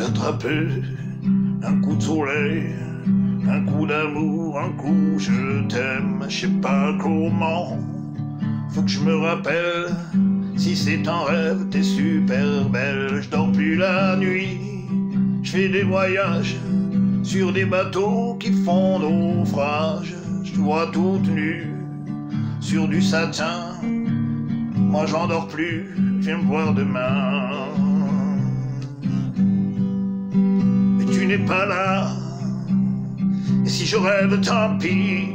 Attrapé un coup de soleil, un coup d'amour, un coup je t'aime, je sais pas comment. Faut que je me rappelle, si c'est un rêve, t'es super belle. Je dors plus la nuit, je fais des voyages sur des bateaux qui font naufrage. Je te vois toute nue sur du satin. Moi j'en dors plus, viens me voir demain. Tu n'es pas là. Et si je rêve, tant pis.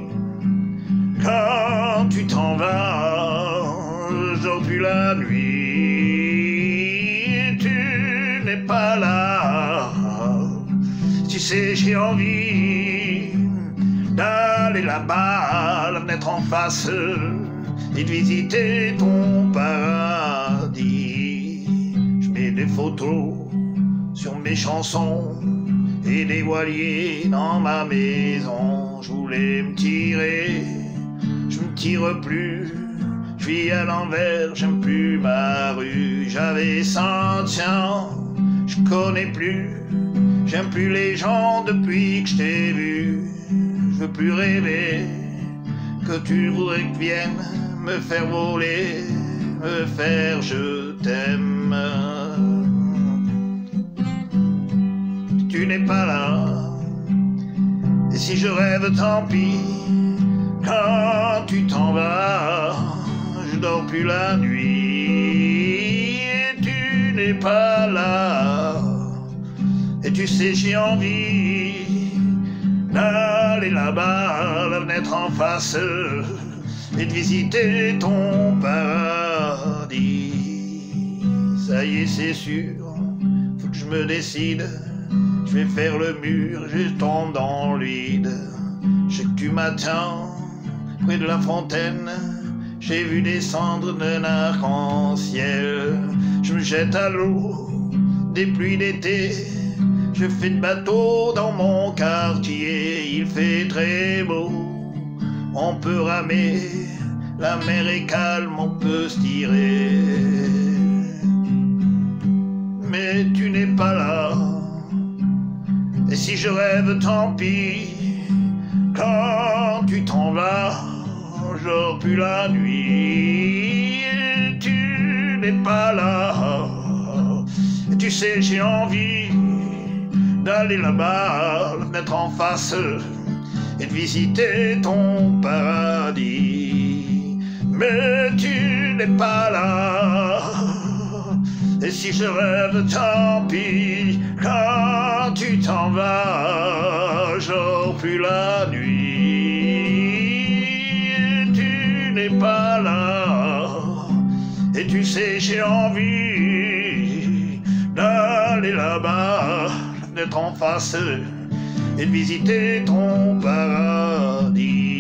Quand tu t'en vas, dors plus la nuit. Tu n'es pas là. Tu sais, j'ai envie d'aller là-bas, la fenêtre en face, et de visiter ton paradis. Je mets des photos sur mes chansons et des voiliers dans ma maison. Je voulais me tirer, je me tire plus. Je vis à l'envers, j'aime plus ma rue. J'avais senti, je connais plus. J'aime plus les gens depuis que je t'ai vu. Je veux plus rêver que tu voudrais que vienne me faire voler, me faire je t'aime. Si je rêve, tant pis. Quand tu t'en vas, je dors plus la nuit. Et tu n'es pas là. Et tu sais, j'ai envie d'aller là-bas, la fenêtre en face, et de visiter ton paradis. Ça y est, c'est sûr, faut que je me décide. Je vais faire le mur, je tombe dans le vide. Je que tu m'attends près de la fontaine. J'ai vu descendre d'un arc-en-ciel. Je me jette à l'eau des pluies d'été. Je fais de bateau dans mon quartier. Il fait très beau. On peut ramer. La mer est calme, on peut se tirer. Si je rêve, tant pis. Quand tu t'en vas, je la nuit. Tu n'es pas là. Tu sais, j'ai envie d'aller là-bas, mettre en face et de visiter ton paradis. Mais tu n'es pas là. Et si je rêve, tant pis, quand tu t'en vas, j'aurai plus la nuit. Tu n'es pas là. Et tu sais, j'ai envie d'aller là-bas, d'être en face et de visiter ton paradis.